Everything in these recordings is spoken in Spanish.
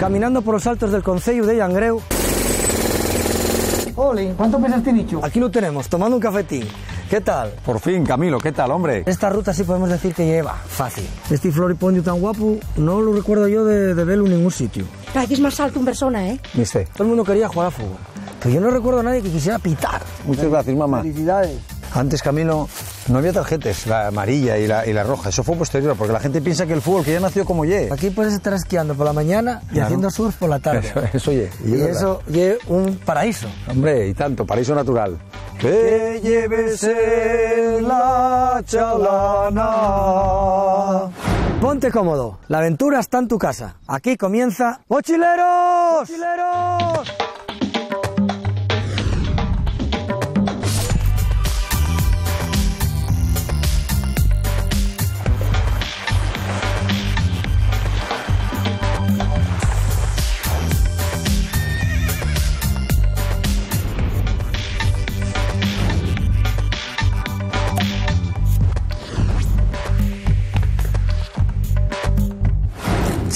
caminando por los altos del Concello de Llangreu. Oli, ¿cuánto pesa este nicho? Aquí lo tenemos, tomando un cafetín. ¿Qué tal? Por fin, Camilo, ¿qué tal, hombre? Esta ruta sí podemos decir que lleva fácil. Este floripondio tan guapo no lo recuerdo yo de, de verlo en ningún sitio. Aquí es más alto en persona, ¿eh? Viste. Todo el mundo quería jugar a fútbol. Pero yo no recuerdo a nadie que quisiera pitar. Muchas gracias, mamá. Felicidades. Antes, Camilo, no había tarjetas, la amarilla y la, y la roja. Eso fue posterior, porque la gente piensa que el fútbol que ya nació como ye. Aquí puedes estar esquiando por la mañana y Claro. haciendo surf por la tarde. Eso, eso ye. y eso es un paraíso. Hombre, y tanto, paraíso natural. Que lleves en la chalana. Ponte cómodo, la aventura está en tu casa. Aquí comienza ¡Mochileros! ¡Mochileros!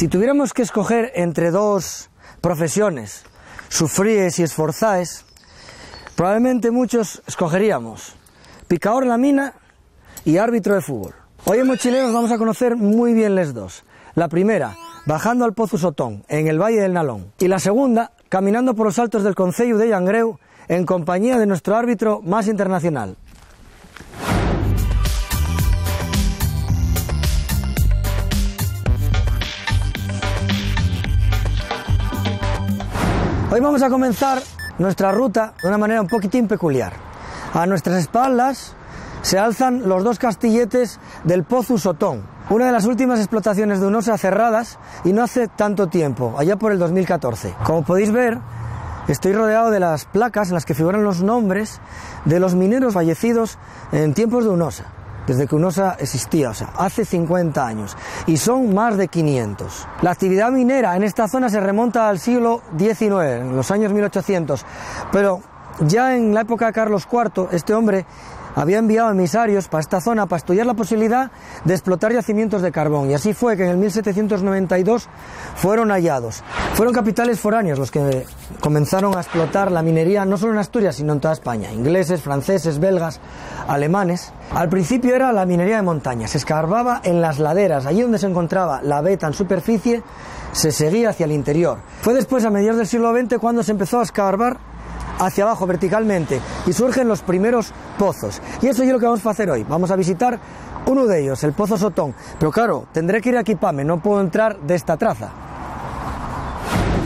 Si tuviéramos que escoger entre dos profesiones, sufríes y esforzáes, probablemente muchos escogeríamos picador en la mina y árbitro de fútbol. Hoy en Mochileros vamos a conocer muy bien les dos. La primera, bajando al Pozo Sotón, en el Valle del Nalón. Y la segunda, caminando por los altos del Concello de Llangreu, en compañía de nuestro árbitro más internacional, Hoy vamos a comenzar nuestra ruta de una manera un poquitín peculiar. A nuestras espaldas se alzan los dos castilletes del Pozo Sotón, una de las últimas explotaciones de Unosa cerradas y no hace tanto tiempo, allá por el 2014. Como podéis ver, estoy rodeado de las placas en las que figuran los nombres de los mineros fallecidos en tiempos de Unosa, desde que Unosa existía, o sea, hace 50 años, y son más de 500. La actividad minera en esta zona se remonta al siglo XIX, en los años 1800, pero ya en la época de Carlos IV, este hombre había enviado emisarios para esta zona para estudiar la posibilidad de explotar yacimientos de carbón. Y así fue que en el 1792 fueron hallados. Fueron capitales foráneos los que comenzaron a explotar la minería no solo en Asturias, sino en toda España. Ingleses, franceses, belgas, alemanes. Al principio era la minería de montaña. Se escarbaba en las laderas, allí donde se encontraba la veta en superficie, se seguía hacia el interior. Fue después, a mediados del siglo XX, cuando se empezó a escarbar hacia abajo verticalmente y surgen los primeros pozos. Y eso es lo que vamos a hacer hoy. Vamos a visitar uno de ellos, el Pozo Sotón. Pero claro, tendré que ir a equiparme, no puedo entrar de esta traza.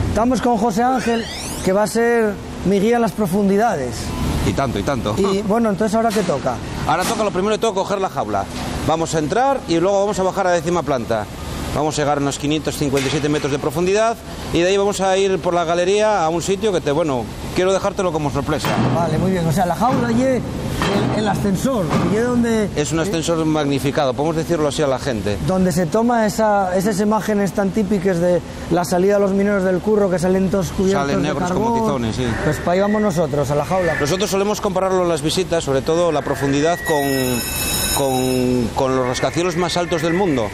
Estamos con José Ángel, que va a ser mi guía en las profundidades. Y tanto, y tanto. Y bueno, entonces ahora qué toca. Ahora toca lo primero de todo coger la jaula. Vamos a entrar y luego vamos a bajar a décima planta. Vamos a llegar a unos 557 metros de profundidad y de ahí vamos a ir por la galería a un sitio que te, bueno, quiero dejártelo como sorpresa. Vale, muy bien. O sea, la jaula y el, el ascensor, y donde Es un ascensor magnificado, podemos decirlo así a la gente. donde se toma esa, esas imágenes tan típicas de la salida de los mineros del curro que salen todos cubiertos Salen de negros carbón. como tizones, sí. Pues para ahí vamos nosotros, a la jaula. Nosotros solemos compararlo en las visitas, sobre todo la profundidad con, con, con los rascacielos más altos del mundo.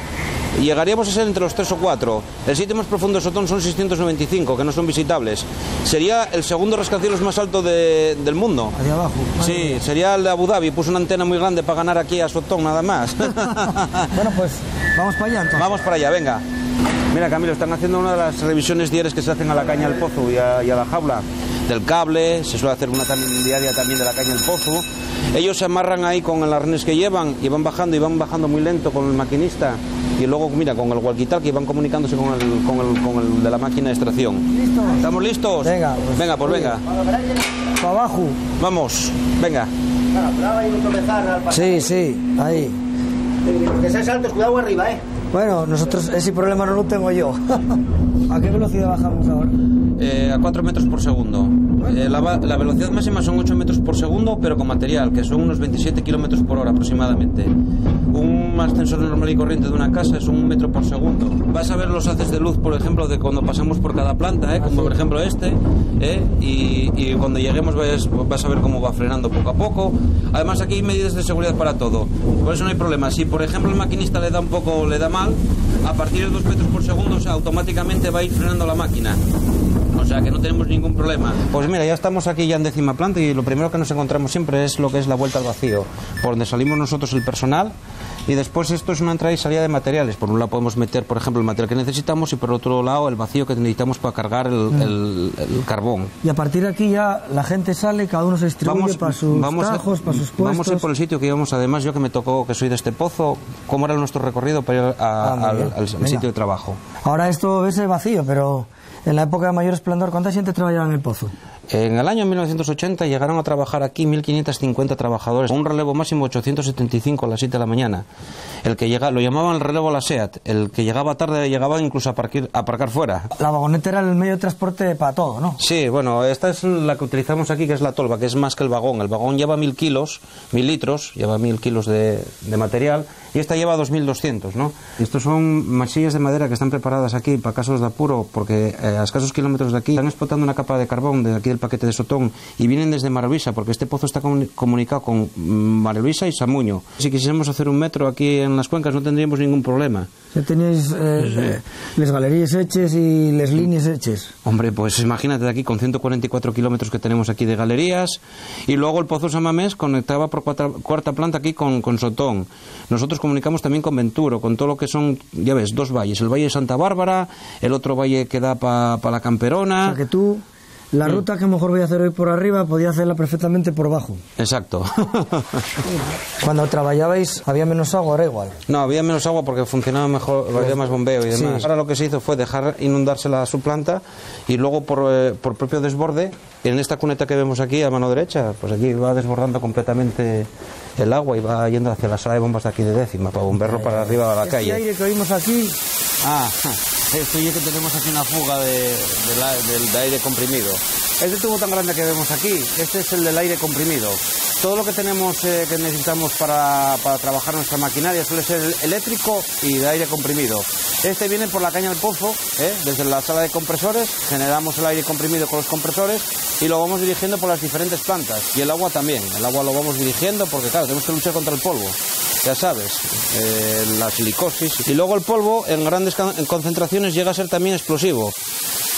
Llegaríamos a ser entre los 3 o 4. El sitio más profundo de Sotón son 695, que no son visitables. Sería el segundo rascacielos más alto de- del mundo. Hacia abajo. Sí, sería el de Abu Dhabi. Puso una antena muy grande para ganar aquí a Sotón, nada más. bueno, pues vamos para allá entonces. Vamos para allá, venga. Mira, Camilo, están haciendo una de las revisiones diarias que se hacen a la caña del pozo y a, y a la jaula del cable. Se suele hacer una también diaria también de la caña del pozo. Ellos se amarran ahí con el arnés que llevan y van bajando y van bajando muy lento con el maquinista. Y luego, mira, con el walkie-talkie van comunicándose con el, con, el, con el de la máquina de extracción. ¿Listos? ¿Estamos listos? Venga, pues, venga, pues venga. Para abajo. Vamos, venga. Sí, sí, ahí. Que seas altos, cuidado arriba, ¿eh? Bueno, nosotros ese problema no lo tengo yo. ¿A qué velocidad bajamos ahora? Eh, a 4 metros por segundo. Eh, la, la velocidad máxima son 8 metros por segundo, pero con material, que son unos 27 kilómetros por hora aproximadamente. Un ascensor normal y corriente de una casa es un metro por segundo. Vas a ver los haces de luz, por ejemplo, de cuando pasamos por cada planta, ¿eh? como por ejemplo este, ¿eh? y, y cuando lleguemos vas, vas a ver cómo va frenando poco a poco. Además aquí hay medidas de seguridad para todo, por eso no hay problema. Si por ejemplo el maquinista le da un poco, le da mal, a partir de dos metros por segundo o sea, automáticamente va a ir frenando la máquina. O sea que no tenemos ningún problema. Pues mira, ya estamos aquí ya en décima planta y lo primero que nos encontramos siempre es lo que es la vuelta al vacío, por donde salimos nosotros el personal y después esto es una entrada y salida de materiales. Por un lado podemos meter, por ejemplo, el material que necesitamos y por otro lado el vacío que necesitamos para cargar el, el- el carbón. Y a partir de aquí ya la gente sale, cada uno se distribuye para sus a- tajos, para sus puestos. vamos a ir por el sitio que íbamos. Además, yo que me tocó, que soy de este pozo, cómo era nuestro recorrido para ir a- Ah, al, al- sitio de trabajo. Ahora esto ves vacío, pero en la época de mayor esplendor, ¿cuánta gente trabajaba en el pozo? En el año 1980 llegaron a trabajar aquí 1.550 trabajadores, un relevo máximo 875 a las 7 de la mañana. El que llega, lo llamaban el relevo a la SEAT, el que llegaba tarde llegaba incluso a aparcar, a aparcar fuera. La vagoneta era el medio de transporte para todo, ¿no? Sí, bueno, esta es la que utilizamos aquí, que es la tolva, que es más que el vagón. El vagón lleva 1.000 kilos, 1.000 litros, lleva 1.000 kilos de, de material, y esta lleva 2.200, ¿no? Estos son masillas de madera que están preparadas aquí para casos de apuro, porque eh, a escasos kilómetros de aquí están explotando una capa de carbón de aquí del paquete de Sotón y vienen desde Maravisa, porque este pozo está comuni- comunicado con mm, Maravisa y Samuño. Si quisiéramos hacer un metro aquí en las cuencas no tendríamos ningún problema. Ya teníais eh, eh, les galerías hechas y les líneas hechas. Hombre, pues imagínate de aquí con 144 kilómetros que tenemos aquí de galerías y luego el Pozo Samamés conectaba por cuarta, cuarta planta aquí con, con Sotón. Nosotros comunicamos también con Venturo, con todo lo que son, ya ves, dos valles. El Valle de Santa Bárbara, el otro valle que da para la O Camperona. sea que tú, la ruta que mejor voy a hacer hoy por arriba, podía hacerla perfectamente por abajo. Exacto. Cuando trabajabais había menos agua, era igual. No, había menos agua porque funcionaba mejor, había más bombeo y demás. Ahora lo que se hizo fue dejar inundarse la su planta y luego por, eh, por propio desborde, en esta cuneta que vemos aquí a mano derecha, pues aquí va desbordando completamente el agua y va yendo hacia la sala de bombas de aquí de décima para bombearlo para arriba a la Este calle. aire que oímos aquí, Ah, esto ya que tenemos aquí una fuga de, de aire comprimido. Este tubo tan grande que vemos aquí, este es el del aire comprimido. Todo lo que tenemos eh, que necesitamos para, para trabajar nuestra maquinaria suele ser el- eléctrico y de aire comprimido. Este viene por la caña del pozo, ¿eh? desde la sala de compresores, generamos el aire comprimido con los compresores y lo vamos dirigiendo por las diferentes plantas. Y el agua también, el agua lo vamos dirigiendo porque claro, tenemos que luchar contra el polvo ya sabes, eh, la silicosis. Y luego el polvo en grandes concentraciones llega a ser también explosivo.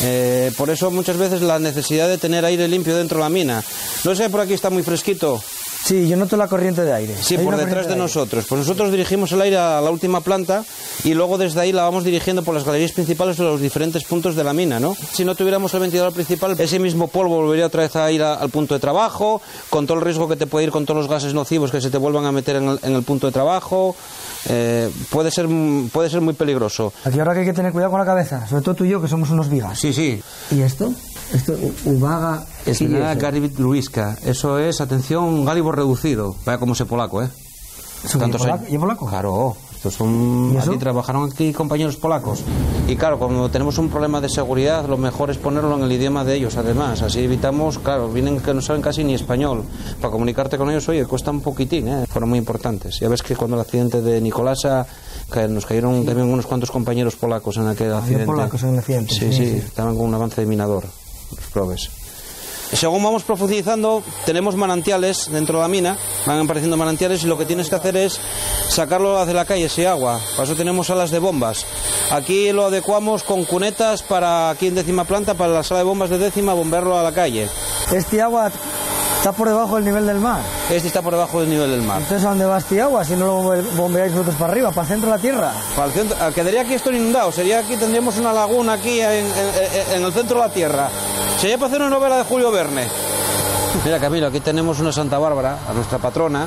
Eh, por eso muchas veces la necesidad de tener aire limpio dentro de la mina. No sé, por aquí está muy fresquito. Sí, yo noto la corriente de aire. Sí, Hay por detrás de nosotros. Pues nosotros dirigimos el aire a la última planta y luego desde ahí la vamos dirigiendo por las galerías principales a los diferentes puntos de la mina, ¿no? Si no tuviéramos el ventilador principal, ese mismo polvo volvería otra vez a ir a- al punto de trabajo, con todo el riesgo que te puede ir con todos los gases nocivos que se te vuelvan a meter en el, en el punto de trabajo. Eh, puede, ser, puede ser muy peligroso. Aquí ahora que hay que tener cuidado con la cabeza, sobre todo tú y yo que somos unos vigas. Sí, sí. ¿Y esto? Esto, U- Uvaga... Esmeralda. Garibit Luiska. Eso es, atención, gálibo reducido. Vaya como sé polaco, ¿eh? ¿Eso Tantos ¿y polaco? años. ¿Y polaco? Claro, estos son aquí trabajaron aquí compañeros polacos. Y claro, cuando tenemos un problema de seguridad, lo mejor es ponerlo en el idioma de ellos, además. Así evitamos, claro, vienen que no saben casi ni español. Para comunicarte con ellos, oye, cuesta un poquitín, ¿eh? Fueron muy importantes. Ya ves que cuando el accidente de Nicolasa, que nos cayeron también unos cuantos compañeros polacos en aquel accidente. polacos en el accidente, Sí, sí, sí, sí. estaban con un avance de minador, los probes. Según vamos profundizando, tenemos manantiales dentro de la mina, van apareciendo manantiales y lo que tienes que hacer es sacarlo hacia la calle, ese agua. Para eso tenemos salas de bombas. Aquí lo adecuamos con cunetas para aquí en décima planta, para la sala de bombas de décima, bombearlo a la calle. Este agua está por debajo del nivel del mar. Este está por debajo del nivel del mar. Entonces, ¿a dónde va este agua si no lo bombeáis vosotros para arriba, para el centro de la tierra? Para el centro- quedaría aquí esto inundado, sería aquí, tendríamos una laguna aquí en, en- en el centro de la tierra. Sería para hacer una novela de Julio Verne. Mira Camilo, aquí tenemos una Santa Bárbara, a nuestra patrona.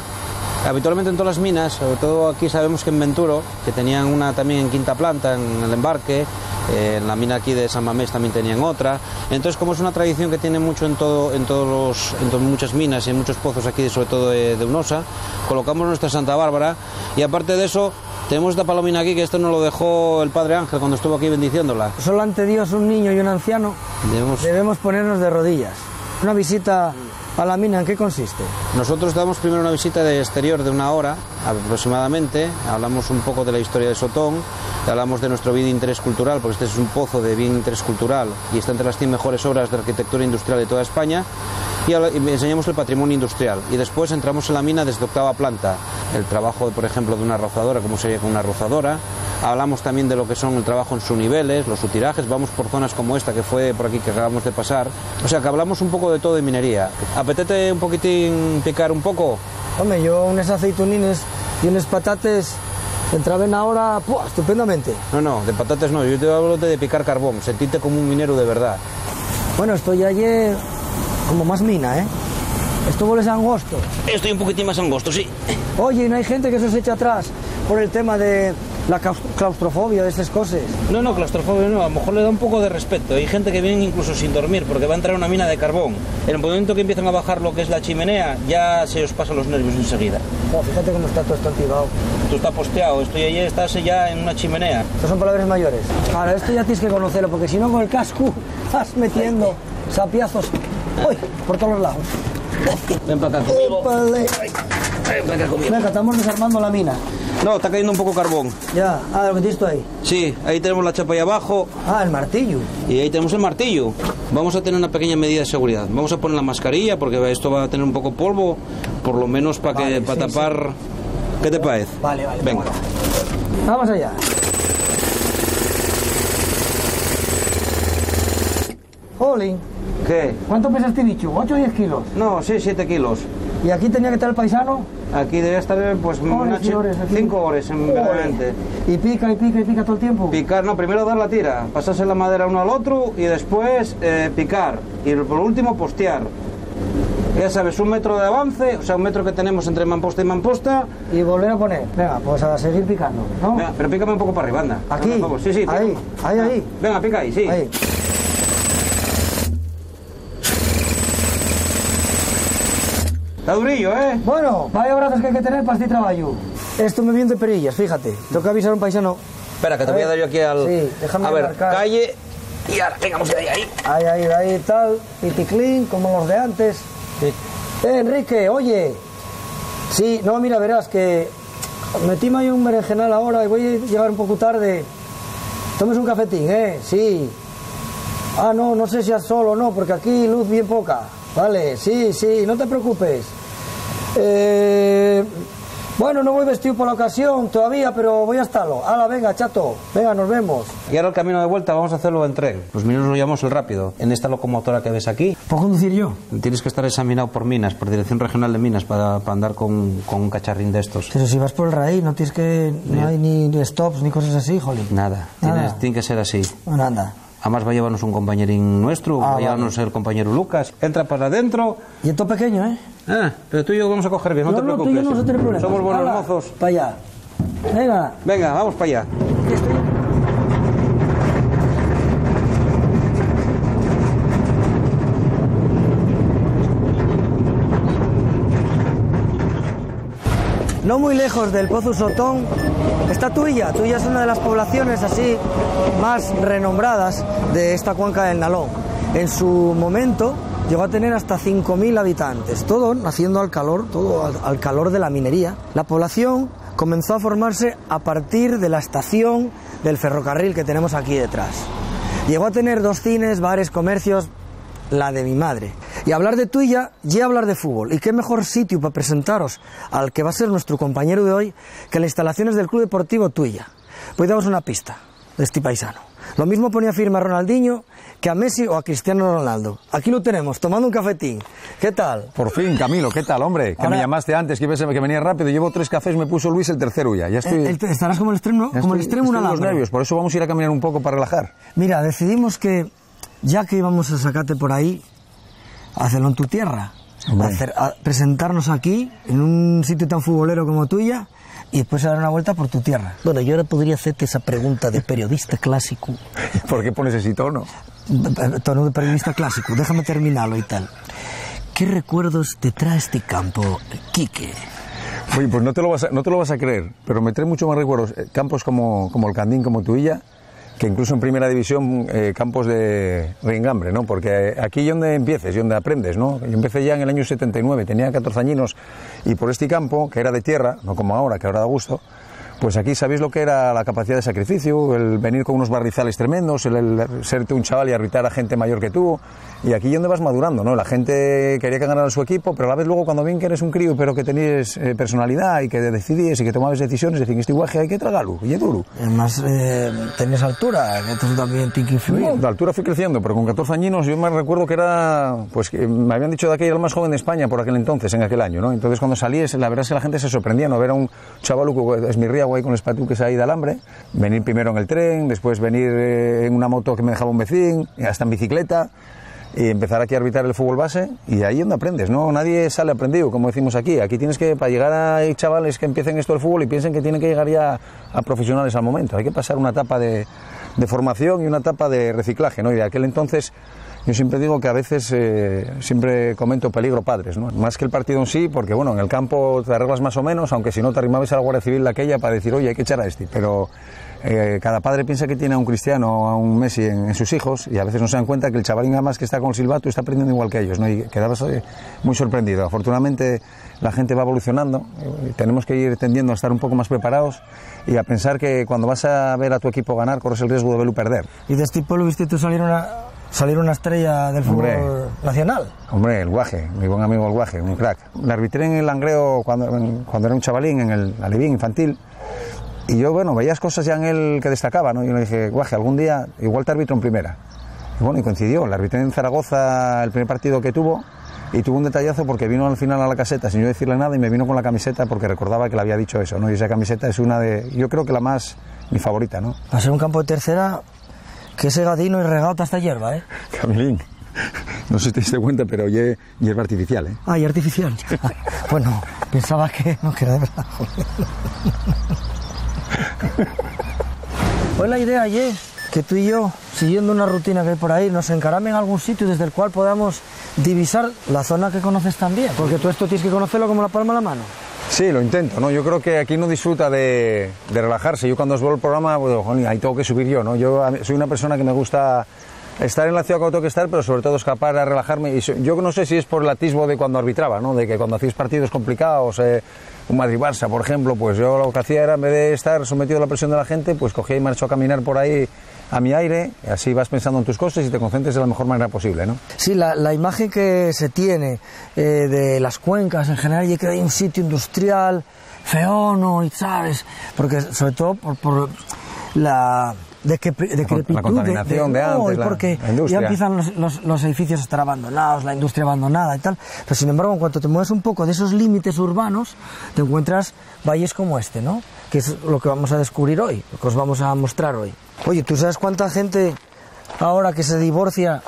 Habitualmente en todas las minas, sobre todo aquí sabemos que en Venturo, que tenían una también en quinta planta, en el embarque, eh, en la mina aquí de San Mamés también tenían otra. Entonces, como es una tradición que tiene mucho en todo, en todos los, en to- muchas minas y en muchos pozos aquí, sobre todo de, de Unosa, colocamos nuestra Santa Bárbara y aparte de eso, tenemos esta palomina aquí que esto nos lo dejó el Padre Ángel cuando estuvo aquí bendiciéndola. Solo ante Dios, un niño y un anciano, Debemos- debemos ponernos de rodillas. Una visita a la mina, ¿en qué consiste? Nosotros damos primero una visita de exterior de una hora aproximadamente, hablamos un poco de la historia de Sotón, hablamos de nuestro bien de interés cultural, porque este es un pozo de bien de interés cultural y está entre las 100 mejores obras de arquitectura industrial de toda España, y, enseñamos el patrimonio industrial. Y después entramos en la mina desde octava planta, el trabajo, por ejemplo, de una rozadora, cómo sería con una rozadora, hablamos también de lo que son el trabajo en sus niveles, los sutirajes, vamos por zonas como esta que fue por aquí que acabamos de pasar, o sea que hablamos un poco de todo de minería. ¿Apetece un poquitín picar un poco? Hombre, yo unos aceitunines y unos patates entraban ahora ¡pua! estupendamente. No, no, de patatas no, yo te hablo de picar carbón, sentirte como un minero de verdad. Bueno, esto ya es como más mina, ¿eh? Esto huele a angosto. Estoy un poquitín más angosto, sí. Oye, ¿y no hay gente que se os echa atrás por el tema de la claus- claustrofobia, de estas cosas? No, no, claustrofobia no, a lo mejor le da un poco de respeto. Hay gente que viene incluso sin dormir porque va a entrar una mina de carbón. En el momento que empiezan a bajar lo que es la chimenea, ya se os pasan los nervios enseguida. Oh, fíjate cómo está todo esto activado. Tú estás posteado, estoy allí, estás ya en una chimenea. Estas son palabras mayores. Claro, esto ya tienes que conocerlo, porque si no con el casco vas metiendo sapiazos por todos los lados. Ven para acá conmigo. Ven para acá conmigo. Venga, estamos desarmando la mina. No, está cayendo un poco carbón. Ya, ah, lo tú ahí. Sí, ahí tenemos la chapa ahí abajo Ah, el martillo. y ahí tenemos el martillo. Vamos a tener una pequeña medida de seguridad. Vamos a poner la mascarilla porque esto va a tener un poco polvo, por lo menos para que para sí, tapar. ¿Qué te parece? Vale, vale. Venga. Vamos allá. Jolín, ¿Qué? ¿cuánto pesa este bicho? ¿8 o 10 kilos? No, sí, 7 kilos. ¿Y aquí tenía que estar el paisano? Aquí debe estar pues horas aquí. 5 horas en verdaderamente. Y pica y pica y pica todo el tiempo. Picar, no, primero dar la tira, pasarse la madera uno al otro y después eh, picar. Y por último postear. Ya sabes, un metro de avance, o sea, un metro que tenemos entre mamposta y mamposta. Y volver a poner. Venga, pues a seguir picando, ¿no? Venga, pero pícame un poco para arriba, anda. Aquí. Sí, sí. Ahí, ahí, ahí. Venga, pica ahí, sí. Ahí. Está durillo, ¿eh? Bueno, vaya brazos que hay que tener para este trabajo. Esto me viene de perillas, fíjate. Tengo que avisar a un paisano. Espera, que te A voy a dar yo aquí al... Sí, déjame A ver, marcar. calle y ahora, venga, vamos ahí, ahí. Ahí, ahí, ahí, tal. Piticlín, como los de antes. Eh, Enrique, oye. Sí, no, mira, verás que metíme ahí un berenjenal ahora y voy a llegar un poco tarde. Tomes un cafetín, ¿eh? Sí. Ah, no, no sé si es solo o no, porque aquí luz bien poca. Vale, sí, sí, no te preocupes. Eh, bueno, no voy vestido por la ocasión todavía, pero voy a estarlo. Hala, venga, chato. Venga, nos vemos. Y ahora el camino de vuelta vamos a hacerlo en tren. Los mineros lo llamamos el rápido. En esta locomotora que ves aquí, ¿Puedo conducir yo? tienes que estar examinado por minas, por Dirección Regional de Minas, para, para andar con, con un cacharrín de estos. Pero si vas por el raíz, no tienes que. No hay ni, ni stops ni cosas así, jolín. Nada, Nada. tienes- tiene que ser así. Bueno, anda. Además va a llevarnos un compañerín nuestro, Ah, va a llevarnos el compañero Lucas. Entra para adentro. Y esto pequeño, ¿eh? Ah, pero tú y yo vamos a coger bien, no, te no, tú preocupes. y yo no vas a tener problemas. Somos buenos mozos. Para allá. Venga. Venga, vamos para allá. No muy lejos del Pozo Sotón está Tuilla. Tuilla es una de las poblaciones así más renombradas de esta cuenca del Nalón. En su momento llegó a tener hasta 5.000 habitantes, todo naciendo al calor, todo al, al calor de la minería. La población comenzó a formarse a partir de la estación del ferrocarril que tenemos aquí detrás. Llegó a tener dos cines, bares, comercios, la de mi madre. Y hablar de Tuilla y hablar de fútbol. ¿Y qué mejor sitio para presentaros al que va a ser nuestro compañero de hoy que las instalaciones del Club Deportivo Tuilla? Voy a daros una pista de este paisano. Lo mismo ponía firma a Ronaldinho que a Messi o a Cristiano Ronaldo. Aquí lo tenemos, tomando un cafetín. ¿Qué tal? Por fin, Camilo, ¿qué tal, hombre? Que Ahora- me llamaste antes, que, pensé que venía rápido. Llevo tres cafés, me puso Luis el tercero ya. Ya estoy. Eh, el- estarás como el extremo, ya como el extremo estoy de los nervios, por eso vamos a ir a caminar un poco para relajar. Mira, decidimos que ya que íbamos a sacarte por ahí, hacerlo en tu tierra, Hombre. hacer- a presentarnos aquí en un sitio tan futbolero como tuya y después dar una vuelta por tu tierra. Bueno, yo ahora podría hacerte esa pregunta de periodista clásico, ¿Por qué pones ese tono? tono de periodista clásico, déjame terminarlo y tal. ¿Qué recuerdos te trae este campo, Quique? Oye, pues no te lo vas a, no te lo vas a creer, pero me trae mucho más recuerdos. eh, Campos como, como el Candín, como Tuilla, que incluso en primera división eh, campos de reingambre, ¿no? Porque aquí es donde empieces, y donde aprendes, ¿no? Yo empecé ya en el año 79, tenía 14 añinos y por este campo, que era de tierra, no como ahora, que ahora da gusto, pues aquí sabéis lo que era la capacidad de sacrificio, el venir con unos barrizales tremendos, el, el serte un chaval y arbitrar a gente mayor que tú. Y aquí donde vas madurando, ¿no? La gente quería que ganara su equipo, pero a la vez luego cuando ven que eres un crío, pero que tenías eh, personalidad y que decidías y que tomabas decisiones, decían, este guaje hay que tragarlo, y es duro. Además, eh, tenías altura, que eso también tiene que influir. No, de altura fui creciendo, pero con 14 añinos yo me recuerdo que era, pues me habían dicho de aquel el más joven de España por aquel entonces, en aquel año, ¿no? Entonces cuando salí, la verdad es que la gente se sorprendía, ¿no? Ver a un chaval que es mi ahí con los patuques ahí de alambre, venir primero en el tren, después venir eh, en una moto que me dejaba un vecino, hasta en bicicleta, y empezar aquí a arbitrar el fútbol base, y ahí es donde aprendes, ¿no? Nadie sale aprendido, como decimos aquí. Aquí tienes que, para llegar a chavales que empiecen esto del fútbol y piensen que tienen que llegar ya a profesionales al momento. Hay que pasar una etapa de, de formación y una etapa de reciclaje, ¿no? Y de aquel entonces yo siempre digo que a veces, eh, siempre comento peligro padres, ¿no? Más que el partido en sí, porque bueno, en el campo te arreglas más o menos, aunque si no te arrimabas a la Guardia Civil de aquella para decir, oye, hay que echar a este. Pero eh, cada padre piensa que tiene a un cristiano o a un Messi en, en sus hijos y a veces no se dan cuenta que el chavalín nada más que está con el silbato está aprendiendo igual que ellos, ¿no? Y quedabas eh, muy sorprendido. Afortunadamente la gente va evolucionando, eh, tenemos que ir tendiendo a estar un poco más preparados y a pensar que cuando vas a ver a tu equipo ganar corres el riesgo de verlo perder. Y de este pueblo viste tú salir una, salir una estrella del fútbol Hombre. nacional. Hombre, el Guaje, mi buen amigo el Guaje, un crack. Le arbitré en el Langreo cuando, cuando era un chavalín, en el Alevín infantil. Y yo, bueno, veías cosas ya en él que destacaba, ¿no? Yo le dije, Guaje, algún día igual te arbitro en primera. Y bueno, y coincidió. Le arbitré en Zaragoza el primer partido que tuvo y tuvo un detallazo porque vino al final a la caseta sin yo decirle nada y me vino con la camiseta porque recordaba que le había dicho eso, ¿no? Y esa camiseta es una de, yo creo que la más, mi favorita, ¿no? Va a ser un campo de tercera que ese gadino y regado hasta esta hierba, ¿eh? Camilín, no sé si te diste cuenta, pero oye, hierba artificial, ¿eh? Ah, y artificial. bueno, pensaba que no, que era de verdad. Pues la idea, Ye, que tú y yo, siguiendo una rutina que hay por ahí, nos encarame en algún sitio desde el cual podamos divisar la zona que conoces también. Porque tú esto tienes que conocerlo como la palma de la mano. Sí, lo intento, ¿no? Yo creo que aquí no disfruta de, relajarse. Yo cuando os veo el programa, pues, "Jolín, ahí tengo que subir yo, ¿no? Yo soy una persona que me gusta estar en la ciudad cuando tengo que estar, pero sobre todo escapar a relajarme. Y yo no sé si es por el atisbo de cuando arbitraba, ¿no? De que cuando hacéis partidos complicados, eh, un Madrid-Barça, por ejemplo, pues yo lo que hacía era, en vez de estar sometido a la presión de la gente, pues cogía y marchó a caminar por ahí a mi aire, así vas pensando en tus cosas y te concentres de la mejor manera posible, ¿no? Sí, la, la imagen que se tiene eh, de las cuencas en general, y que hay un sitio industrial, feono, y sabes, porque sobre todo por, por la decrepitud contaminación de antes, y la- porque la industria. ya empiezan los, los- los edificios a estar abandonados, la industria abandonada y tal, pero sin embargo, en cuanto te mueves un poco de esos límites urbanos, te encuentras valles como este, ¿no? Que es lo que vamos a descubrir hoy, lo que os vamos a mostrar hoy. Oye, ¿tú sabes cuánta gente ahora que se divorcia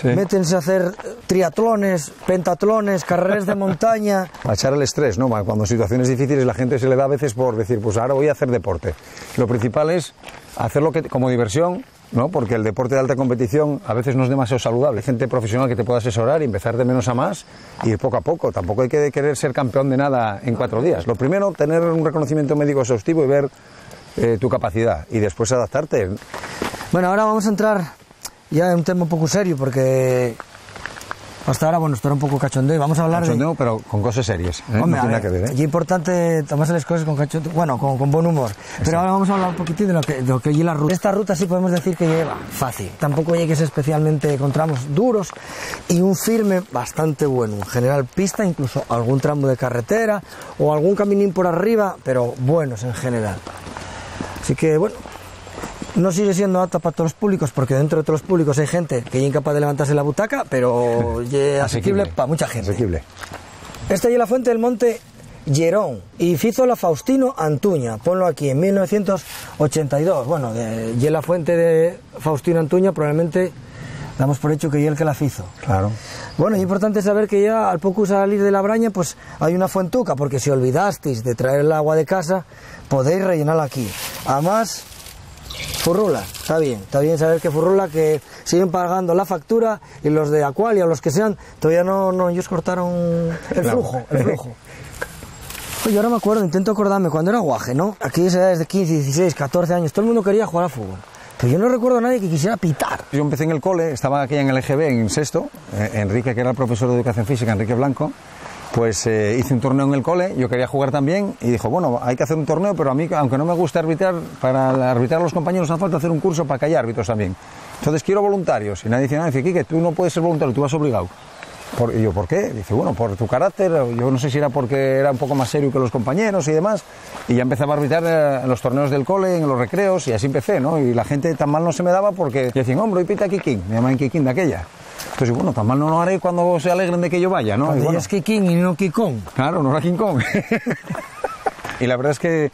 Sí. métense a hacer triatlones, pentatlones, carreras de montaña. Para echar el estrés, ¿no? Cuando en situaciones difíciles la gente se le da a veces por decir, pues ahora voy a hacer deporte. Lo principal es hacerlo que, como diversión, ¿no? Porque el deporte de alta competición a veces no es demasiado saludable. Hay gente profesional que te pueda asesorar y empezar de menos a más y ir poco a poco. Tampoco hay que querer ser campeón de nada en cuatro días. Lo primero, tener un reconocimiento médico exhaustivo y ver eh, tu capacidad y después adaptarte. Bueno, ahora vamos a entrar ya en un tema un poco serio porque hasta ahora, bueno, esto era un poco cachondeo y vamos a hablar de... Cachondeo, pero con cosas serias. ¿eh? no Hombre, tiene a nada que ver, ¿eh? y es importante tomarse las cosas con cachondeo, bueno, con, con buen humor. Pero ahora vamos a hablar un poquitín de lo que, de lo que lleva la ruta. Esta ruta sí podemos decir que lleva fácil. Tampoco llegues especialmente con tramos duros y un firme bastante bueno. En general pista, incluso algún tramo de carretera o algún caminín por arriba, pero buenos en general. Así que, bueno, no sigue siendo apta para todos los públicos, porque dentro de todos los públicos hay gente que es incapaz de levantarse la butaca, pero es asequible para mucha gente. Asequible. Esta es la fuente del monte Llerón y hizo la Faustino Antuña, ponlo aquí, en 1982. Bueno, y la fuente de Faustino Antuña probablemente damos por hecho que es el que la hizo. Claro. Bueno, es importante saber que ya al poco salir de la braña, pues hay una fuentuca, porque si olvidasteis de traer el agua de casa, podéis rellenarla aquí. Además, Furrula, está bien, está bien saber que Furrula que siguen pagando la factura y los de Aqualia, los que sean, todavía no, no ellos cortaron el flujo, el flujo. Oye, ahora me acuerdo, intento acordarme, cuando era guaje, ¿no? Aquí desde 15, 16, 14 años, todo el mundo quería jugar a fútbol. Pero yo no recuerdo a nadie que quisiera pitar. Yo empecé en el cole, estaba aquí en el EGB, en sexto, eh, Enrique, que era el profesor de educación física, Enrique Blanco, pues eh, hice un torneo en el cole, yo quería jugar también y dijo, bueno, hay que hacer un torneo, pero a mí, aunque no me gusta arbitrar, para arbitrar a los compañeros hace falta hacer un curso para que haya árbitros también. Entonces quiero voluntarios. Y nadie dice, nada, dice, Quique, tú no puedes ser voluntario, tú vas obligado. Y yo, ¿por qué? Dice, bueno, por tu carácter, yo no sé si era porque era un poco más serio que los compañeros y demás, y ya empezaba a arbitrar eh, en los torneos del cole, en los recreos, y así empecé, ¿no? Y la gente tan mal no se me daba porque decían, hombre, y pita Kikín, me llaman Kikín de aquella. Entonces, bueno, tan mal no lo haré cuando se alegren de que yo vaya, ¿no? Y Cuando bueno, ya es Kikín y no Kikón. Claro, no era King Kong. y la verdad es que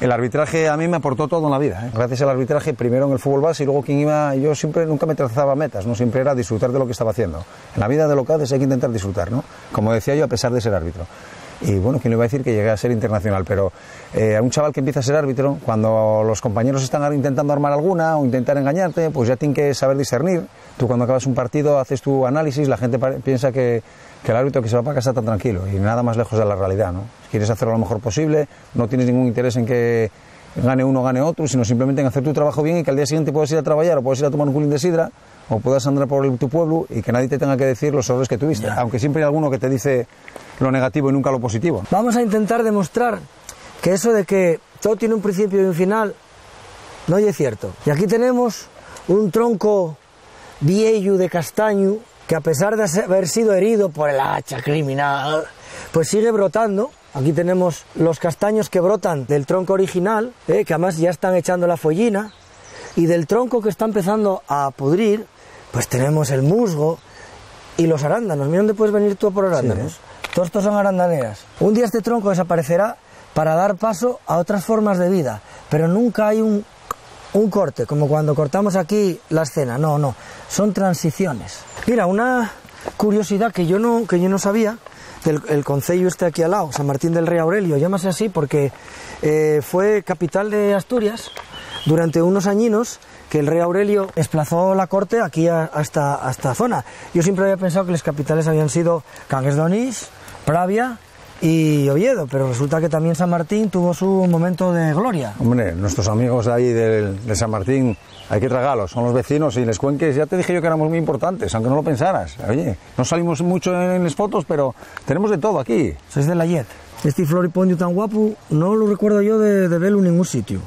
el arbitraje a mí me aportó todo en la vida. ¿eh? Gracias al arbitraje, primero en el fútbol base y luego quien iba, yo siempre nunca me trazaba metas, no siempre era disfrutar de lo que estaba haciendo. En la vida de lo que haces hay que intentar disfrutar, ¿no? Como decía yo, a pesar de ser árbitro. Y bueno, ¿quién le iba a decir que llegué a ser internacional? Pero eh, a un chaval que empieza a ser árbitro, cuando los compañeros están intentando armar alguna o intentar engañarte, pues ya tienen que saber discernir. Tú cuando acabas un partido haces tu análisis, la gente piensa que, que el árbitro que se va para casa está tranquilo y nada más lejos de la realidad. ¿no? Quieres hacerlo lo mejor posible, no tienes ningún interés en que gane uno o gane otro, sino simplemente en hacer tu trabajo bien y que al día siguiente puedas ir a trabajar o puedas ir a tomar un culín de sidra o puedas andar por tu pueblo y que nadie te tenga que decir los errores que tuviste, aunque siempre hay alguno que te dice lo negativo y nunca lo positivo. Vamos a intentar demostrar que eso de que todo tiene un principio y un final no es cierto. Y aquí tenemos un tronco viejo de castaño que a pesar de haber sido herido por el hacha criminal, pues sigue brotando. Aquí tenemos los castaños que brotan del tronco original, eh, que además ya están echando la follina, y del tronco que está empezando a pudrir, pues tenemos el musgo y los arándanos. Mira dónde puedes venir tú por arándanos. Todos estos son arandaneras. Un día este tronco desaparecerá para dar paso a otras formas de vida, pero nunca hay un, un corte, como cuando cortamos aquí la escena. No, no, son transiciones. Mira, una curiosidad que yo no, que yo no sabía, del el concello este aquí al lado, San Martín del Rey Aurelio, llámase así porque eh, fue capital de Asturias durante unos añinos que el rey Aurelio desplazó la corte aquí a, a esta, zona. Yo siempre había pensado que las capitales habían sido Cangues de Onís, Pravia y Oviedo, pero resulta que también San Martín tuvo su momento de gloria. Hombre, nuestros amigos de ahí del- de San Martín, hay que tragarlos, son los vecinos y les cuenques, ya te dije yo que éramos muy importantes, aunque no lo pensaras. Oye, no salimos mucho en, las fotos, pero tenemos de todo aquí. Sois de la Yet. Este floripondio tan guapo no lo recuerdo yo de, de verlo en ningún sitio.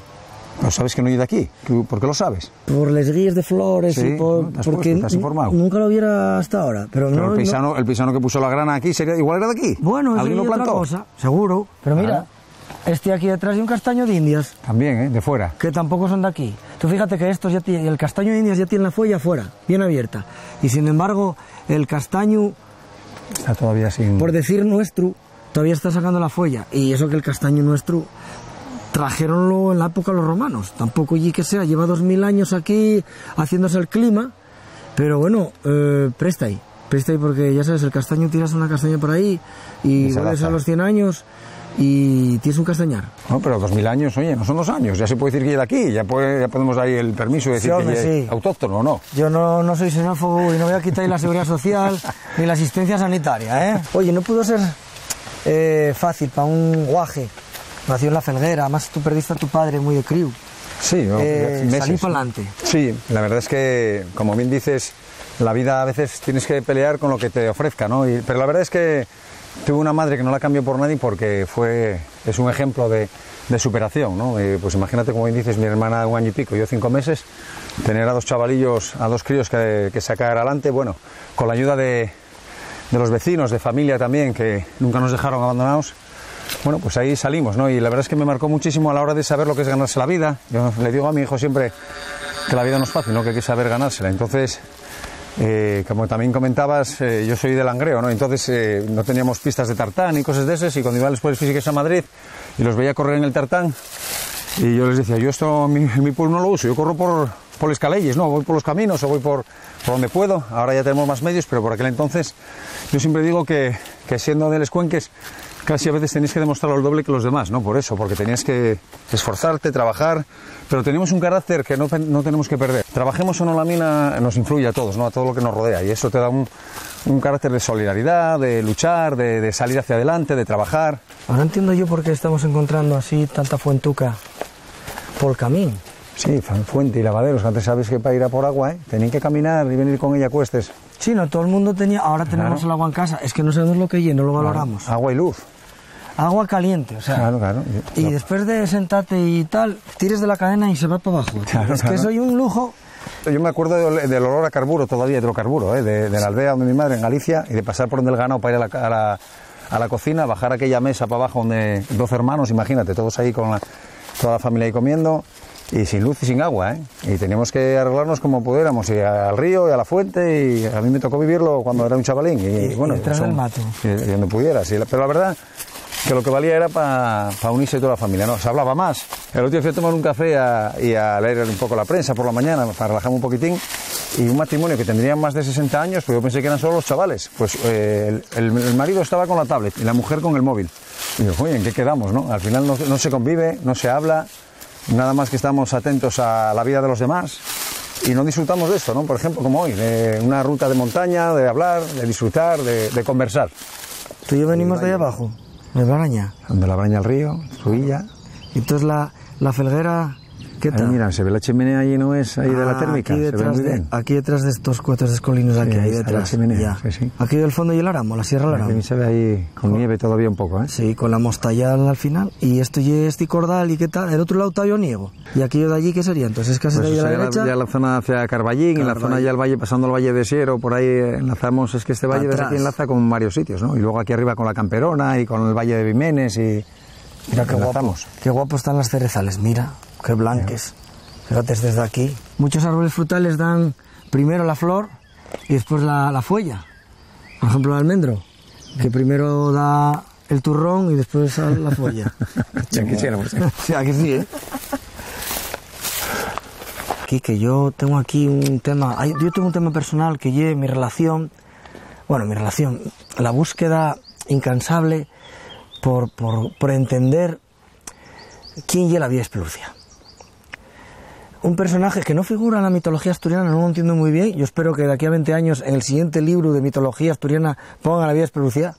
¿No sabes que no hay de aquí? ¿Qué- ¿Por qué lo sabes? Por las guías de flores Sí, y por, ¿no? ¿Te has porque informado? nunca lo viera hasta ahora. Pero, Pero no, el, no- paisano, el paisano que puso la grana aquí sería igual era de aquí. Bueno, ¿Alguien lo otra plantó? cosa, seguro. Pero mira, Claro. este aquí detrás hay un castaño de Indias. También, ¿eh? De fuera. que tampoco son de aquí. Tú fíjate que estos ya tienen, el castaño de Indias ya tiene la folla afuera, bien abierta. Y sin embargo, el castaño, Está todavía sin... por decir nuestro, todavía está sacando la folla. Y eso que el castaño nuestro trajeronlo en la época los romanos. Tampoco allí que sea, lleva dos mil años aquí haciéndose el clima. Pero bueno, eh, presta ahí. Presta ahí porque ya sabes, el castaño tiras una castaña por ahí y vuelves a los 100 años y tienes un castañar. No, pero dos mil años, oye, no son dos años. Ya se puede decir que es de aquí. Ya, puede- ya podemos dar el permiso y decir Sí, hombre, que es sí. autóctono o no. Yo no, no soy xenófobo y no voy a quitar la seguridad social ni la asistencia sanitaria, ¿eh? Oye, no pudo ser eh, fácil para un guaje. Nació en la felguera, además tú perdiste a tu padre muy de crío. Sí, no, Eh, meses. salí para adelante. Sí, la verdad es que, como bien dices, la vida a veces tienes que pelear con lo que te ofrezca, ¿no? Y- pero la verdad es que tuve una madre que no la cambió por nadie porque fue, es un ejemplo de, de superación, ¿no? Eh, pues imagínate, como bien dices, mi hermana un año y pico, yo cinco meses, tener a dos chavalillos, a dos críos que, que sacar adelante, bueno, con la ayuda de, de los vecinos, de familia también, que nunca nos dejaron abandonados. Bueno, pues ahí salimos, ¿no? Y la verdad es que me marcó muchísimo a la hora de saber lo que es ganarse la vida. Yo le digo a mi hijo siempre que la vida no es fácil, ¿no? Que hay que saber ganársela. Entonces, eh, como también comentabas, eh, yo soy de Langreo, ¿no? Entonces eh, no teníamos pistas de tartán y cosas de esas, y cuando iba a las escuelas físicas a Madrid y los veía correr en el tartán, y yo les decía, yo esto mi, mi pueblo no lo uso, yo corro por, por las calles, no, voy por los caminos o voy por, por donde puedo. Ahora ya tenemos más medios, pero por aquel entonces yo siempre digo que, que siendo de Les Cuenques, casi a veces tenías que demostrarlo el doble que los demás, ¿no? Por eso, porque tenías que esforzarte, trabajar, pero tenemos un carácter que no, no tenemos que perder. Trabajemos o no la mina, nos influye a todos, ¿no? A todo lo que nos rodea, y eso te da un, un carácter de solidaridad, de luchar, de, de salir hacia adelante, de trabajar. Ahora entiendo yo por qué estamos encontrando así tanta fuentuca por el camino. Sí, fuente y lavaderos. Antes sabes que para ir a por agua, ¿eh? tenían que caminar y venir con ella a cuestes. Sí, no, todo el mundo tenía. Ahora tenemos el agua en casa. Es que no sabemos lo que hay, no lo valoramos. Agua y luz. Agua caliente, o sea. Claro, claro. Y después de sentarte y tal, tires de la cadena y se va para abajo. Claro, es que claro. soy un lujo. Yo me acuerdo del, del olor a carburo todavía, hidrocarburo, ¿eh? de, de la aldea donde mi madre, en Galicia, y de pasar por donde el ganado para ir a la, a la, a la cocina, bajar aquella mesa para abajo donde 12 hermanos, imagínate, todos ahí con la, toda la familia ahí comiendo, y sin luz y sin agua, ¿eh? Y teníamos que arreglarnos como pudiéramos, y al río y a la fuente, y a mí me tocó vivirlo cuando era un chavalín. Y, Y- bueno, y son- al mato. y- y donde pudieras. la- pero la verdad que lo que valía era para unirse toda la familia, ¿no? Se hablaba más. El otro día fui a tomar un café a- y a leer un poco la prensa por la mañana para relajarme un poquitín y un matrimonio que tendría más de 60 años, pues yo pensé que eran solo los chavales. Pues eh, el, el- el marido estaba con la tablet y la mujer con el móvil. Y digo, oye, ¿en qué quedamos, no? Al final no, no se convive, no se habla, nada más que estamos atentos a la vida de los demás y no disfrutamos de esto, ¿no? Por ejemplo, como hoy, de una ruta de montaña, de hablar, de disfrutar, de, de conversar. Tú y yo venimos de ahí abajo, de Baraña. Donde la baña el río, Trujilla. Y entonces la, la felguera, ¿qué Ahí, tal? mira, se ve la chimenea allí, ¿no es? Ahí de la Ah, térmica. Aquí se ve detrás, muy de, bien. aquí detrás de estos cuatro escolinos aquí, Sí, ahí ahí está la detrás. chimenea, ya. sí, sí. Aquí del fondo y el Aramo, la Sierra del Aquí se ve ahí con nieve todavía un poco, ¿eh? Sí, con la mostallal al final. Y esto y este cordal y qué tal. El otro lado está yo niego. Y aquello de allí, ¿qué sería? Entonces es casi Pues de ahí a la derecha. ya la zona hacia Carballín, y la zona ya el valle, pasando el valle de Siero, por ahí enlazamos, es que este valle desde aquí enlaza con varios sitios, ¿no? Y luego aquí arriba con la Camperona y con el valle de Vimenes y... Mira qué guapo. Qué guapo están las cerezales, mira, blanques. Fíjate desde aquí. Muchos árboles frutales dan primero la flor y después la, la folla. Por ejemplo, el almendro, que primero da el turrón y después la folla. Ya quisiéramos. Sí, aquí sí, ¿eh? Aquí que yo tengo aquí un tema, yo tengo un tema personal que lleve mi relación, bueno, mi relación, la búsqueda incansable por, por, por entender quién lleva la vía Espelucia. Un personaje que no figura en la mitología asturiana, no lo entiendo muy bien. Yo espero que de aquí a 20 años, en el siguiente libro de mitología asturiana, pongan la vía Espelucia.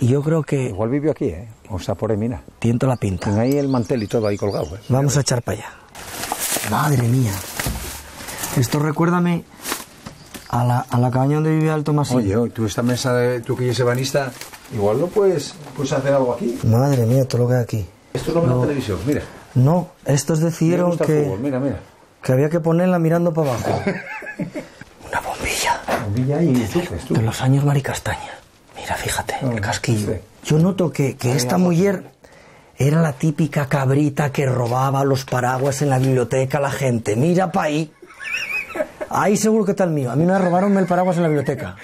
Y yo creo que Igual vivió aquí, ¿eh? O sea, por ahí, mira. tiento la pinta. Tiene ahí el mantel y todo ahí colgado, ¿eh? Vamos a echar para allá. Madre mía. Esto recuérdame a la, a la cabaña donde vivía el Tomasín. Oye, oye, tú esta mesa, de, tú que eres ebanista, igual no puedes, puedes hacer algo aquí. Madre mía, todo lo que hay aquí. Esto lo ve en la televisión, mira. No, estos decidieron que, mira, mira. que había que ponerla mirando para abajo. Una bombilla. Bombilla y. De los años Maricastaña. Mira, fíjate, Ah, el casquillo. sí. Yo noto que, que esta mujer era la típica cabrita que robaba los paraguas en la biblioteca a la gente. Mira pa' ahí. Ahí seguro que está el mío. A mí me robaron el paraguas en la biblioteca.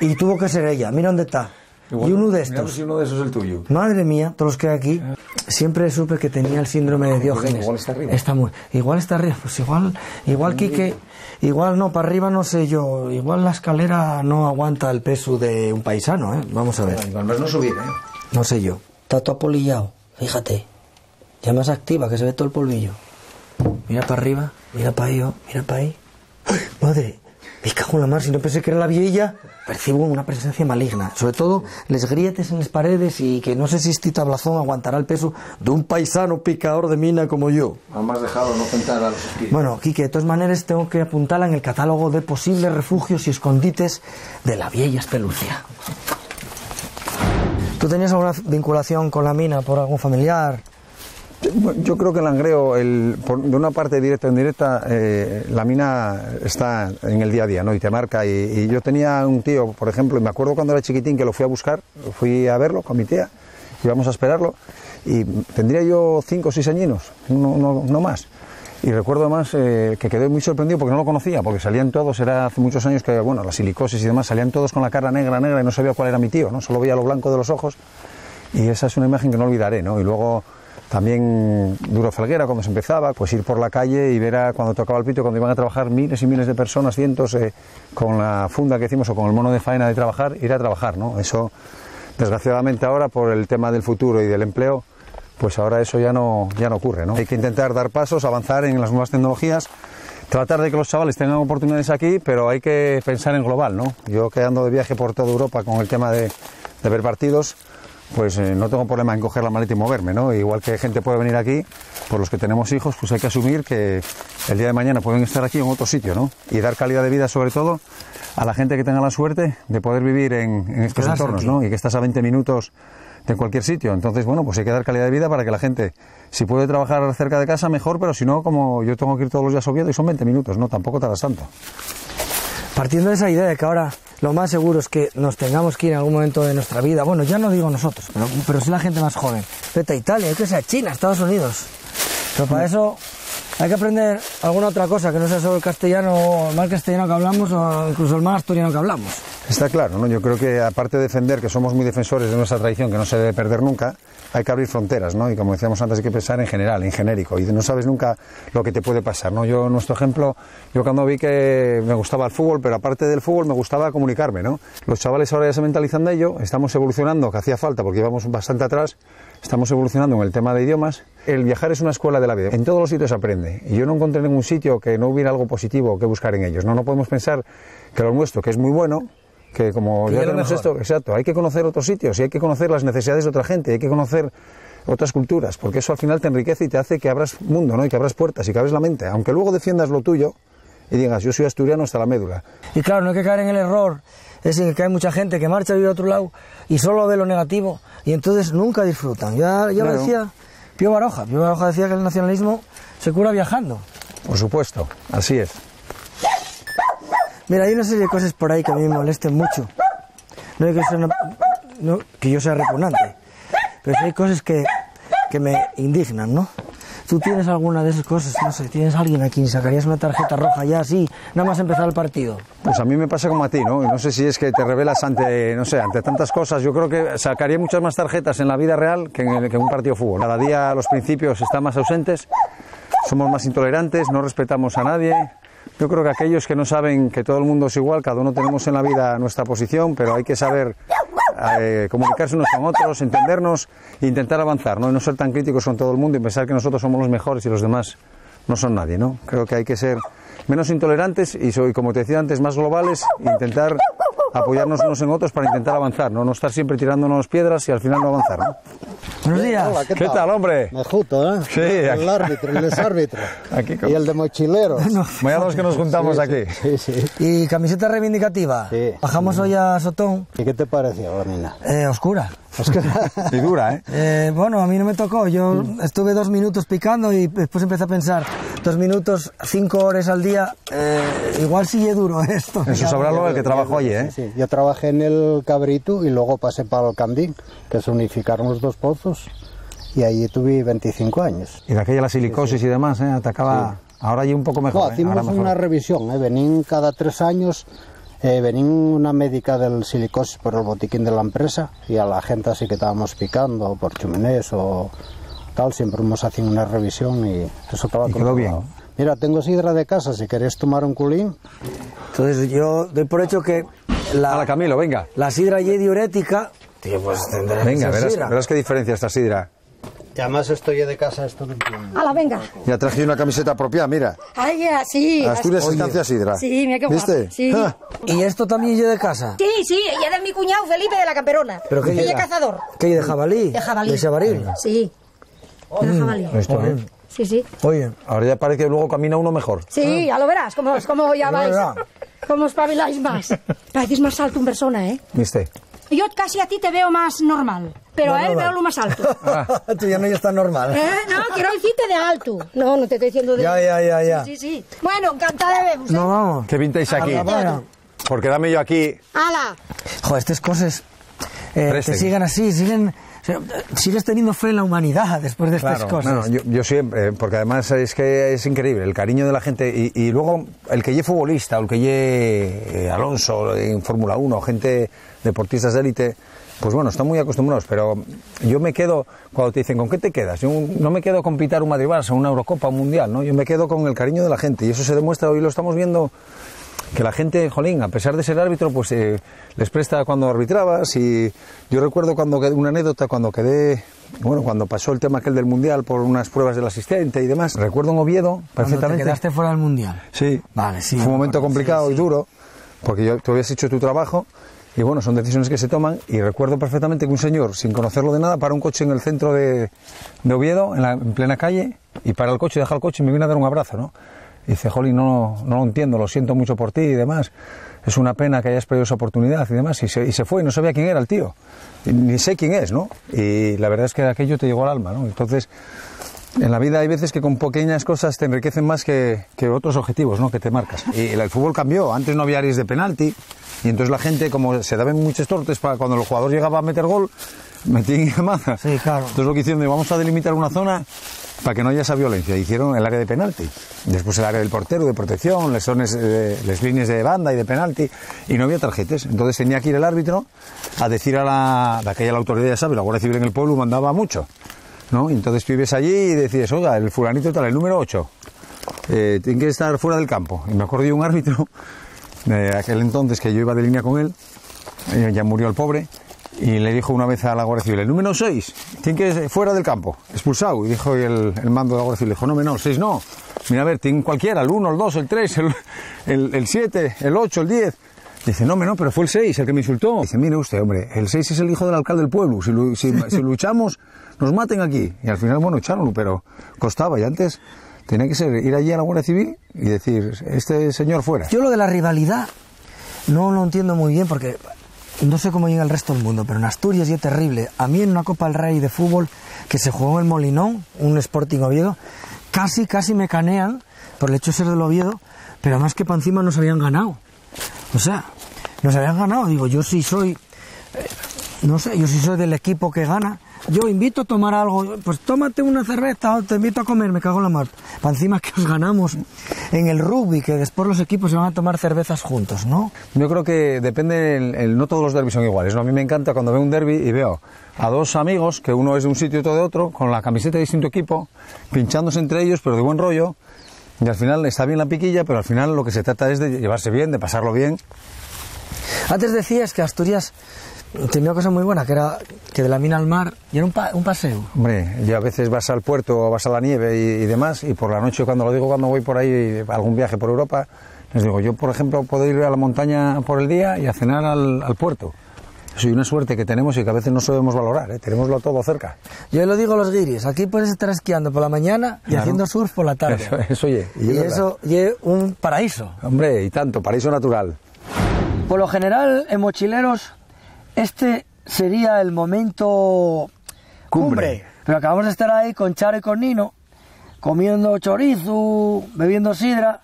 Y tuvo que ser ella. Mira dónde está. Igual- y uno de mira estos. si uno de esos es el tuyo. Madre mía, todos los que hay aquí. Siempre supe que tenía el síndrome de Diógenes. igual está arriba. Está muy, igual está arriba. Pues igual, igual Quique, igual no, para arriba no sé yo. Igual la escalera no aguanta el peso de un paisano, ¿eh? Vamos a ver. Igual más no subir, ¿eh? No sé yo. Está todo apolillado, fíjate. Ya más activa, que se ve todo el polvillo. Mira para arriba, mira para ahí, oh, mira para ahí. ¡Ay, madre! Me cago en la mar, si no pensé que era la vieja, percibo una presencia maligna. Sobre todo, les grietes en las paredes y que no sé si este tablazón aguantará el peso de un paisano picador de mina como yo. Más dejado no contar a los espíritus. Bueno, Quique, de todas maneras tengo que apuntarla en el catálogo de posibles refugios y escondites de la vieja Espelucia. ¿Tú tenías alguna vinculación con la mina por algún familiar? Yo creo que el por- de una parte directa o indirecta, eh, la mina está en el día a día, ¿no? Y te marca. Y, y yo tenía un tío, por ejemplo, y me acuerdo cuando era chiquitín que lo fui a buscar, fui a verlo con mi tía, íbamos a esperarlo, y tendría yo cinco o seis añinos, no, no, no más. Y recuerdo además eh, que quedé muy sorprendido porque no lo conocía, porque salían todos, era hace muchos años que, bueno, la silicosis y demás, salían todos con la cara negra, negra, y no sabía cuál era mi tío, ¿no? Solo veía lo blanco de los ojos. Y esa es una imagen que no olvidaré, ¿no? Y luego también Duro Felguera, cuando se empezaba, pues ir por la calle y ver a, cuando tocaba el pito, cuando iban a trabajar miles y miles de personas, cientos, eh, con la funda que hicimos o con el mono de faena de trabajar, ir a trabajar, ¿no? Eso, desgraciadamente ahora, por el tema del futuro y del empleo, pues ahora eso ya no, ya no ocurre, ¿no? Hay que intentar dar pasos, avanzar en las nuevas tecnologías, tratar de que los chavales tengan oportunidades aquí, pero hay que pensar en global, ¿no? Yo que ando de viaje por toda Europa con el tema de, de ver partidos, pues eh, no tengo problema en coger la maleta y moverme, ¿no? Igual que gente puede venir aquí, por los que tenemos hijos, pues hay que asumir que el día de mañana pueden estar aquí en otro sitio, ¿no? Y dar calidad de vida, sobre todo, a la gente que tenga la suerte de poder vivir en, en estos entornos, aquí. ¿no? Y que estás a 20 minutos de cualquier sitio. Entonces, bueno, pues hay que dar calidad de vida para que la gente, si puede trabajar cerca de casa, mejor, pero si no, como yo tengo que ir todos los días a Oviedo y son 20 minutos, ¿no? Tampoco tardas tanto. Partiendo de esa idea de que ahora lo más seguro es que nos tengamos que ir en algún momento de nuestra vida, bueno, ya no digo nosotros, pero, pero sí la gente más joven. Vete a Italia, yo que sea China, Estados Unidos. Pero para eso hay que aprender alguna otra cosa que no sea solo el castellano el mal castellano que hablamos o incluso el mal asturiano que hablamos. Está claro, ¿no? Yo creo que aparte de defender, que somos muy defensores de nuestra tradición, que no se debe perder nunca, hay que abrir fronteras, ¿no? Y como decíamos antes, hay que pensar en general, en genérico, y no sabes nunca lo que te puede pasar, ¿no? Yo, nuestro ejemplo, yo cuando vi que me gustaba el fútbol, pero aparte del fútbol me gustaba comunicarme, ¿no? Los chavales ahora ya se mentalizan de ello, estamos evolucionando, que hacía falta, porque íbamos bastante atrás, estamos evolucionando en el tema de idiomas. El viajar es una escuela de la vida. En todos los sitios se aprende. Y yo no encontré ningún sitio que no hubiera algo positivo que buscar en ellos. No, no podemos pensar que lo nuestro, que es muy bueno, que como ya lo tenemos mejor. esto, exacto, hay que conocer otros sitios y hay que conocer las necesidades de otra gente, hay que conocer otras culturas, porque eso al final te enriquece y te hace que abras mundo, ¿no? Y que abras puertas y que abres la mente, aunque luego defiendas lo tuyo y digas, yo soy asturiano hasta la médula. Y claro, no hay que caer en el error, es decir, que hay mucha gente que marcha a vivir a otro lado y solo ve lo negativo y entonces nunca disfrutan. Ya, ya lo Claro. decía Pío Baroja, Pío Baroja decía que el nacionalismo se cura viajando. Por supuesto, así es. Mira, hay una serie de cosas por ahí que a mí me molesten mucho. No hay que, ser una- no, que yo sea repugnante, pero hay cosas que, que me indignan, ¿no? ¿Tú tienes alguna de esas cosas? No sé, ¿tienes alguien a quien sacarías una tarjeta roja ya así, nada más empezar el partido? Pues a mí me pasa como a ti, ¿no? No sé si es que te revelas ante, no sé, ante tantas cosas. Yo creo que sacaría muchas más tarjetas en la vida real que en, el- que en un partido de fútbol. Cada día los principios están más ausentes, somos más intolerantes, no respetamos a nadie. Yo creo que aquellos que no saben que todo el mundo es igual, cada uno tenemos en la vida nuestra posición, pero hay que saber eh, comunicarse unos con otros, entendernos e intentar avanzar, ¿no? Y no ser tan críticos con todo el mundo y pensar que nosotros somos los mejores y los demás no son nadie, ¿no? Creo que hay que ser menos intolerantes y, soy, como te decía antes, más globales e intentar apoyarnos unos en otros para intentar avanzar, ¿no? No estar siempre tirándonos piedras y al final no avanzar, ¿no? Buenos días. Hola, ¿qué, ¿Qué tal, hombre? Mejuto, ¿eh? Sí, aquí- El árbitro, el exárbitro. Aquí con- Y el de mochileros. Vaya los que nos juntamos Sí, aquí. Sí, sí. ¿Y camiseta reivindicativa? Sí. Bajamos hoy a Sotón, ¿Y qué te pareció, la mina? eh, oscura. Es que... Y dura, ¿eh? Eh, bueno, a mí no me tocó. Yo estuve dos minutos picando y después empecé a pensar, dos minutos, cinco horas al día, eh, igual sigue duro esto. Eso sabrá luego el que trabajó allí, ¿eh? Sí, yo trabajé en el Cabrito y luego pasé para el Candín, que se unificaron los dos pozos, y allí tuve 25 años. Y de aquella la silicosis y demás, ¿eh? Atacaba... Ahora allí un poco No, mejor, ¿eh? Ahora mejor. una revisión, ¿eh? venían cada tres años, eh, venía una médica del silicosis por el botiquín de la empresa y a la gente así que estábamos picando por chuminés o tal, siempre hemos hecho una revisión y eso estaba Y quedó bien. Mira, tengo sidra de casa, si queréis tomar un culín. Entonces yo doy por hecho que la, Camilo, venga. la sidra y diurética, tío, pues tendrá que Venga, verás, sidra. verás qué diferencia esta sidra. Y además estoy de casa, esto no tiene. Hala, venga. Ya traje una camiseta propia, mira. Ay, ya, sí. Asturias Estancia Sidra. Sí, mira qué guapo. ¿Viste? Sí. Ah, ¿Y esto también yo de casa? Sí, sí, ella es mi cuñado Felipe de la Camperona. ¿Pero qué Ella es cazador. ¿Qué de jabalí? De jabalí. ¿De chavaril? Sí. De jabalí. esto, ¿eh? Sí, sí. Oye, Ahora ya parece que luego camina uno mejor. Sí, ya lo verás, como, como ya Ya vais. Cómo espabiláis más. Pareces más alto en persona, ¿eh? ¿Viste? Yo casi a ti te veo más normal, pero a él normal. veo lo más alto. tú ya no ya estás normal. ¿Eh? No, quiero decirte de alto. No, no te estoy diciendo de... Ya, ya, ya, ya. Sí, sí, sí. Bueno, encantada de veros, ¿eh? No vamos. ¿Qué pintáis aquí? Vaya. Porque dame yo aquí... ¡Hala! Joder, estas cosas eh, Presten. que sigan así, siguen, o sea, sigues teniendo fe en la humanidad después de estas Claro, cosas. no, no, yo, yo siempre, eh, porque además es que es increíble el cariño de la gente y, y luego el que lleve futbolista o el que lleve eh, Alonso en Fórmula 1, gente deportistas de élite, pues bueno, están muy acostumbrados, pero yo me quedo, cuando te dicen, ¿con qué te quedas? Yo no me quedo con pitar un Madrid-Barça, una Eurocopa, un Mundial, ¿no? Yo me quedo con el cariño de la gente y eso se demuestra, hoy lo estamos viendo que la gente, jolín, a pesar de ser árbitro, pues eh, les presta cuando arbitrabas y yo recuerdo cuando una anécdota cuando quedé, bueno, cuando pasó el tema aquel del Mundial por unas pruebas del asistente y demás, recuerdo en Oviedo Cuando te perfectamente. quedaste fuera del mundial. Sí. Vale, sí, Fue un me momento complicado sí, y duro, porque yo, tú habías hecho tu trabajo Y bueno, son decisiones que se toman y recuerdo perfectamente que un señor, sin conocerlo de nada, para un coche en el centro de, de Oviedo, en, plena calle, y para el coche, deja el coche y me viene a dar un abrazo, ¿no? Y dice, Joli, no, no lo entiendo, lo siento mucho por ti y demás. Es una pena que hayas perdido esa oportunidad y demás. Y se, y se fue, no sabía quién era el tío. Y ni sé quién es, ¿no? Y la verdad es que aquello te llegó al alma, ¿no? Entonces, en la vida hay veces que con pequeñas cosas te enriquecen más que, que otros objetivos, ¿no? Que te marcas. Y el, el fútbol cambió. Antes no había áreas de penalti. Y entonces la gente, como se daban muchos tortes para cuando el jugador llegaba a meter gol, metían llamadas. Sí, claro. Entonces lo que hicieron, vamos a delimitar una zona para que no haya esa violencia. Hicieron el área de penalti. Después el área del portero, de protección, las, líneas de banda y de penalti. Y no había tarjetas. Entonces tenía que ir el árbitro a decir a la, de aquella la autoridad, ya sabe, la Guardia Civil en el pueblo mandaba mucho. ¿No? Y entonces vives allí y decides, oiga, el fulanito tal, el número 8, eh, tiene que estar fuera del campo. Y me acuerdo de un árbitro de aquel entonces que yo iba de línea con él, eh, ya murió el pobre, y le dijo una vez a la Guardia Civil, el número 6, tiene que ir fuera del campo, expulsado. Y dijo el, el mando de la Guardia Civil, dijo, no, no, 6 no. Mira, a ver, tiene cualquiera, el 1, el 2, el 3, el, el, el 7, el 8, el 10. Dice, no, no, pero fue el 6 el que me insultó. Dice, mire usted, hombre, el 6 es el hijo del alcalde del pueblo. Si, si, si luchamos, nos maten aquí. Y al final, bueno, echaronlo, pero costaba. Y antes tenía que ser ir allí a la Guardia Civil y decir, este señor fuera. Yo lo de la rivalidad no lo entiendo muy bien porque no sé cómo llega el resto del mundo, pero en Asturias ya es terrible. A mí en una Copa del Rey de fútbol que se jugó en el Molinón, un Sporting Oviedo, casi, casi me canean por el hecho de ser del Oviedo, pero más que para encima nos habían ganado. O sea, nos habían ganado. Digo, yo sí soy, eh, no sé, yo sí soy del equipo que gana. Yo invito a tomar algo, pues tómate una cerveza o te invito a comer, me cago en la mar. Para encima que os ganamos en el rugby, que después los equipos se van a tomar cervezas juntos, ¿no? Yo creo que depende, el, no todos los derbis son iguales. ¿no? A mí me encanta cuando veo un derby y veo a dos amigos, que uno es de un sitio y otro de otro, con la camiseta de distinto equipo, pinchándose entre ellos, pero de buen rollo. Y al final está bien la piquilla, pero al final lo que se trata es de llevarse bien, de pasarlo bien. Antes decías que Asturias tenía una cosa muy buena, que era que de la mina al mar, y era un, pa- un paseo. Hombre, ya a veces vas al puerto o vas a la nieve y, y demás, y por la noche, cuando lo digo, cuando voy por ahí, algún viaje por Europa, les digo, yo, por ejemplo, puedo ir a la montaña por el día y a cenar al, al puerto. Soy una suerte que tenemos y que a veces no sabemos valorar, ¿eh? tenemoslo todo cerca. Yo lo digo a los guiris, aquí puedes estar esquiando por la mañana y Claro. haciendo surf por la tarde. Eso, eso, oye, y y es eso es un paraíso. Hombre, y tanto, paraíso natural. Por lo general, en mochileros, este sería el momento cumbre. Cumbre. Pero acabamos de estar ahí con Charo y con Nino, comiendo chorizo, bebiendo sidra.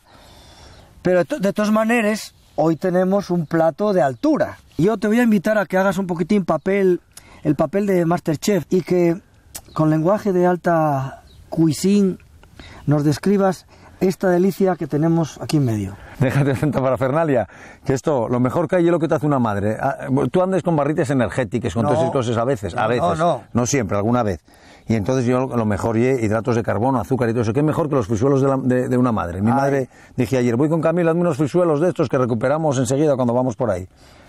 Pero de todas maneras, hoy tenemos un plato de altura. Yo te voy a invitar a que hagas un poquitín papel, el papel de Masterchef y que con lenguaje de alta cuisine nos describas esta delicia que tenemos aquí en medio. Déjate de tanta parafernalia, que esto, lo mejor que hay es lo que te hace una madre. Ah, Tú andes con barritas energéticas, con No. todas esas cosas a veces, a No, veces. no. No siempre, alguna vez. Y entonces yo lo mejor y hidratos de carbono, azúcar y todo eso. ¿Qué mejor que los frisuelos de, la- de- de una madre? Mi Ay. madre, dije ayer, voy con Camila, hazme unos frisuelos de estos que recuperamos enseguida cuando vamos por ahí.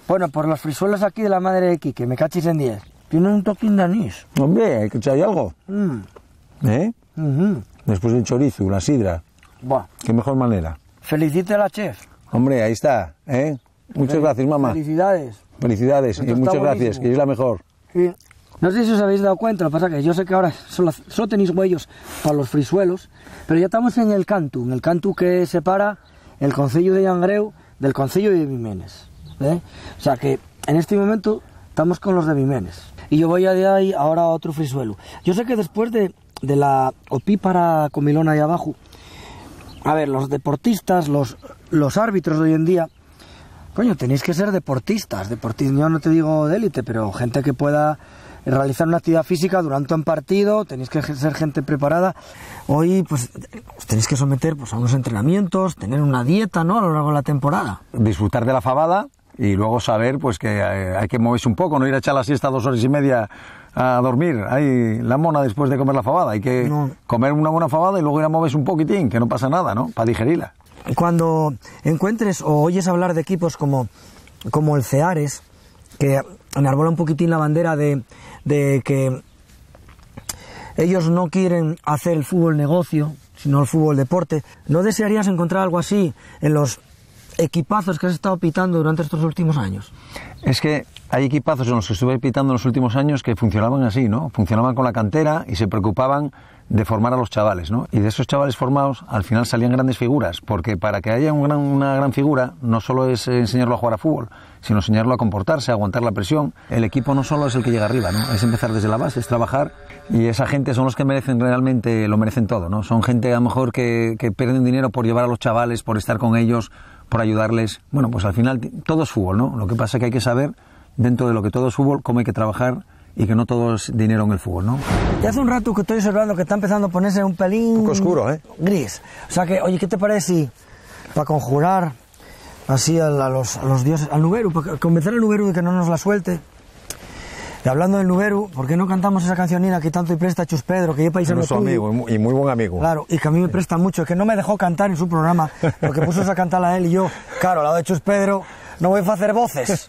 Bueno, por los frisuelos aquí de la madre de Quique, me cachis en 10. Tienen un toquín de anís. Hombre, ¿que hay algo? Mm, ¿Eh? Después del chorizo, la sidra. Buah. Qué mejor manera. Felicite a la chef. Hombre, ahí está, ¿eh? Muchas Fel- gracias, mamá. Felicidades. Felicidades Esto y muchas gracias, que es la mejor. Sí. No sé si os habéis dado cuenta, lo que pasa que yo sé que ahora solo, solo tenéis huellos para los frisuelos, pero ya estamos en el cantu, en el cantu que separa el concello de Yangreu del concello de Vimenes. ¿eh? O sea que en este momento estamos con los de Vimenes. Y yo voy a de ahí ahora a otro frisuelo. Yo sé que después de, de la opípara comilona ahí abajo, a ver, los deportistas, los, los árbitros de hoy en día, Coño, tenéis que ser deportistas, deportistas, yo no te digo de élite, pero gente que pueda realizar una actividad física durante un partido, tenéis que ser gente preparada. Hoy, pues, os tenéis que someter pues, a unos entrenamientos, tener una dieta, ¿no?, a lo largo de la temporada. disfrutar de la fabada y luego saber pues que eh, hay que moverse un poco, no ir a echar la siesta dos horas y media a dormir. Hay la mona después de comer la fabada. Hay que No. comer una buena fabada y luego ir a moverse un poquitín, que no pasa nada, ¿no? Para digerirla. Cuando encuentres o oyes hablar de equipos como, como el Ceares, que enarbola un poquitín la bandera de, de que ellos no quieren hacer el fútbol negocio, sino el fútbol deporte, ¿no desearías encontrar algo así en los equipazos que has estado pitando durante estos últimos años? Es que hay equipazos en los que estuve pitando en los últimos años que funcionaban así, ¿no? Funcionaban con la cantera y se preocupaban de formar a los chavales, ¿no? Y de esos chavales formados al final salían grandes figuras, porque para que haya una gran figura no solo es enseñarlo a jugar a fútbol, sino enseñarlo a comportarse, a aguantar la presión. El equipo no solo es el que llega arriba, ¿no? Es empezar desde la base, es trabajar y esa gente son los que merecen realmente, lo merecen todo, ¿no? Son gente a lo mejor que, que pierden dinero por llevar a los chavales, por estar con ellos, por ayudarles. Bueno, pues al final todo es fútbol, ¿no? Lo que pasa es que hay que saber, dentro de lo que todo es fútbol, cómo hay que trabajar y que no todo es dinero en el fútbol, ¿no? Y hace un rato que estoy observando que está empezando a ponerse un pelín... Un poco oscuro, ¿eh? Gris. O sea que, oye, ¿qué te parece si para conjurar así a, la- a los, a los dioses, al Nuberu, para convencer al Nuberu de que no nos la suelte? Y hablando del Nuberu, ¿por qué no cantamos esa cancionina que tanto y presta Chus Pedro, que yo paisano tuyo? amigo y mu- y muy buen amigo. Claro, y que a mí me presta mucho, que no me dejó cantar en su programa, porque puso esa cantarla él y yo, claro, al lado de Chus Pedro, no voy a hacer voces,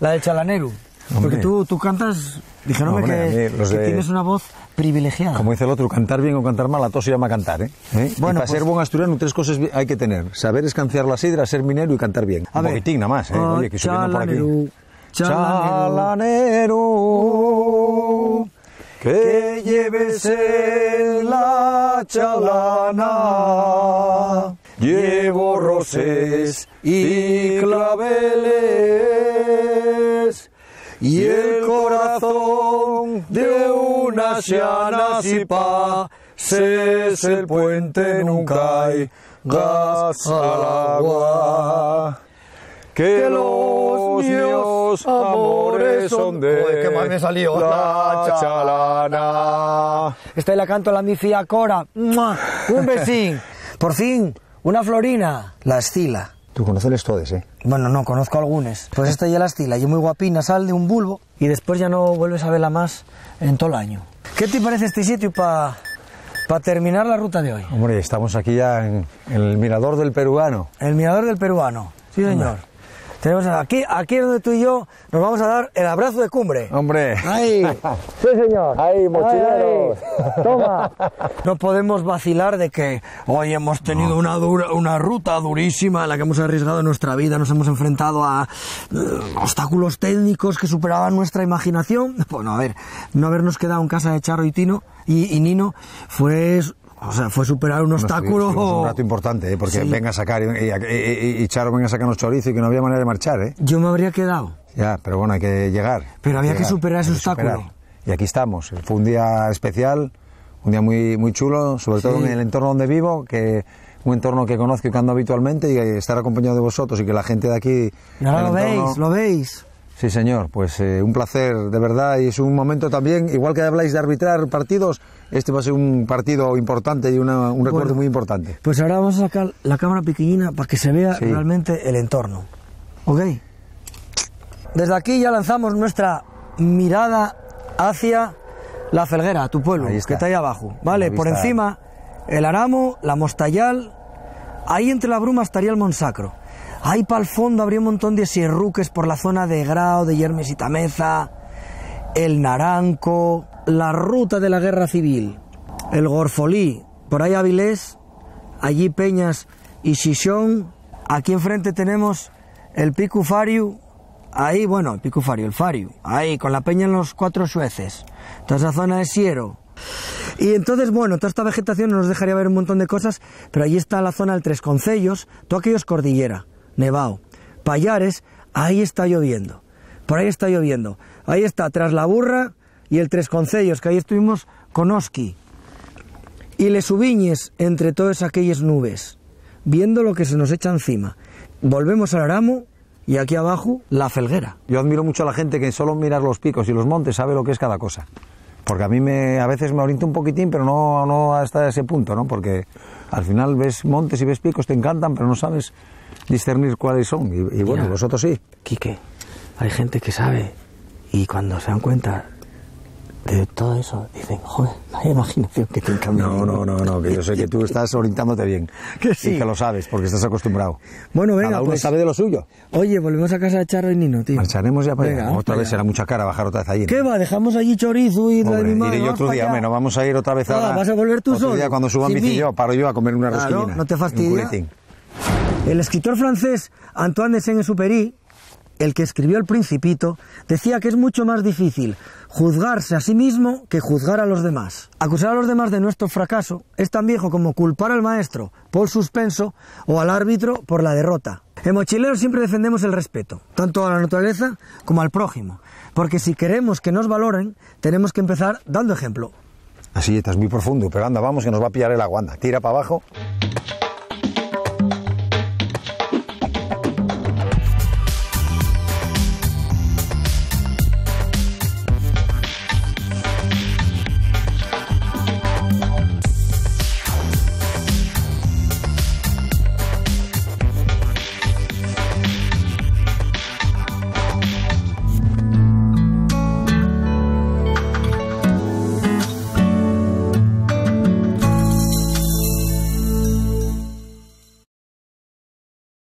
la del chalaneru. Porque Hombre. tú, tú cantas, dijeronme que, a que de- tienes una voz privilegiada. Como dice el otro, cantar bien o cantar mal, a todo se llama cantar, ¿eh? ¿Eh? Y Bueno, para pues- ser buen asturiano, tres cosas hay que tener. Saber escanciar la sidra, ser minero y cantar bien. A Un ver. poquitín nada más, ¿eh? Oye, que subiendo por aquí. Chalanero, que lleves en la chalana, llevo roses y claveles, y el corazón de una llana si pa, se es el puente nunca hay gas al agua. Que los míos amores son de Joder, qué mal me salió. la chalana. Esta la canto la mi fía Cora. Un besín. Por fin, una florina. La estila. Tú conoces todos, ¿eh? Bueno, no, conozco algunas. Pues esta ya la estila. Y muy guapina, sal de un bulbo y después ya no vuelves a verla más en todo el año. ¿Qué te parece este sitio para terminar la ruta de hoy? Hombre, estamos aquí ya en, en el mirador del peruano. El mirador del peruano. Sí, señor. Tenemos aquí, aquí es donde tú y yo nos vamos a dar el abrazo de cumbre. Hombre. ¡Ay! Sí, señor. ¡Ay, mochileros! Toma. No podemos vacilar de que hoy hemos tenido una, dura, una ruta durísima en la que hemos arriesgado nuestra vida, nos hemos enfrentado a eh, obstáculos técnicos que superaban nuestra imaginación. Bueno, a ver, no habernos quedado en casa de Charro y Tino y, y Nino fue, o sea, fue superar un obstáculo. Estuvimos un rato importante, ¿eh? Porque Sí. venga a sacar, y, y- y- y Charo venga a sacarnos chorizo y que no había manera de marchar, ¿eh? Yo me habría quedado. Ya, pero bueno, hay que llegar. Pero había que superar ese obstáculo. superar. Y aquí estamos. Fue un día especial, un día muy, muy chulo, sobre todo en el entorno donde vivo, que un entorno que conozco y que ando habitualmente y estar acompañado de vosotros y que la gente de aquí... Del lo entorno- veis, lo veis. Sí, señor, pues eh, un placer de verdad y es un momento también, igual que habláis de arbitrar partidos, este va a ser un partido importante y una- un recuerdo Bueno. muy importante. Pues ahora vamos a sacar la cámara pequeñina para que se vea Sí. realmente el entorno. ¿Ok? Desde aquí ya lanzamos nuestra mirada hacia la Felguera, tu pueblo, Ahí que está. ahí abajo. Vale, por encima el Aramo, la Mostayal, ahí entre la bruma estaría el Monsacro. Ahí para el fondo habría un montón de sierruques por la zona de Grao, de Yermes y Tameza, el Naranco, la ruta de la guerra civil, el Gorfolí, por ahí Avilés, allí Peñas y Xixón, aquí enfrente tenemos el Pico Fariu, ahí, bueno, el Pico Fariu, el Fariu, ahí con la peña en los cuatro sueces, toda esa zona de Siero. Y entonces, bueno, toda esta vegetación nos dejaría ver un montón de cosas, pero allí está la zona del Tres Concellos, todo aquello es cordillera, Nevao. Payares, ahí está lloviendo, por ahí está lloviendo. Ahí está, tras la burra y el Tres Concellos, que ahí estuvimos con Oski. Y le subiñes entre todas aquellas nubes, viendo lo que se nos echa encima. Volvemos al Aramo y aquí abajo la felguera. Yo admiro mucho a la gente que solo mirar los picos y los montes sabe lo que es cada cosa. Porque a mí me, a veces me oriento un poquitín, pero no, no hasta ese punto, ¿no? Porque al final ves montes y ves picos, te encantan, pero no sabes discernir cuáles son. Y, y bueno, Mira. vosotros sí. Quique, hay gente que sabe y cuando se dan cuenta de todo eso, dicen, joder, vaya imaginación que tiene No, no, no, no, que yo sé que tú estás orientándote bien. Que sí. Y que lo sabes, porque estás acostumbrado. Bueno, venga, Cada uno pues- sabe de lo suyo. Oye, volvemos a casa de Charro y Nino, tío. Marcharemos ya para Venga, allá. Otra vez será mucha cara bajar otra vez allí. ¿no? ¿Qué va? Dejamos allí chorizo y de Hombre, mi madre. iré yo otro día, hombre, no vamos a ir otra vez Ah, ahora. ¿Vas a volver tú otro solo? día cuando suban bici mí. yo, paro yo a comer una Claro, rosquillina. ¿no te Un fastidia? culetín. El escritor francés Antoine de Saint-Exupéry el que escribió El Principito, decía que es mucho más difícil juzgarse a sí mismo que juzgar a los demás. Acusar a los demás de nuestro fracaso es tan viejo como culpar al maestro por suspenso o al árbitro por la derrota. En Mochileros siempre defendemos el respeto, tanto a la naturaleza como al prójimo, porque si queremos que nos valoren, tenemos que empezar dando ejemplo. Así, estás muy profundo, pero anda, vamos que nos va a pillar el agua, anda, tira para abajo.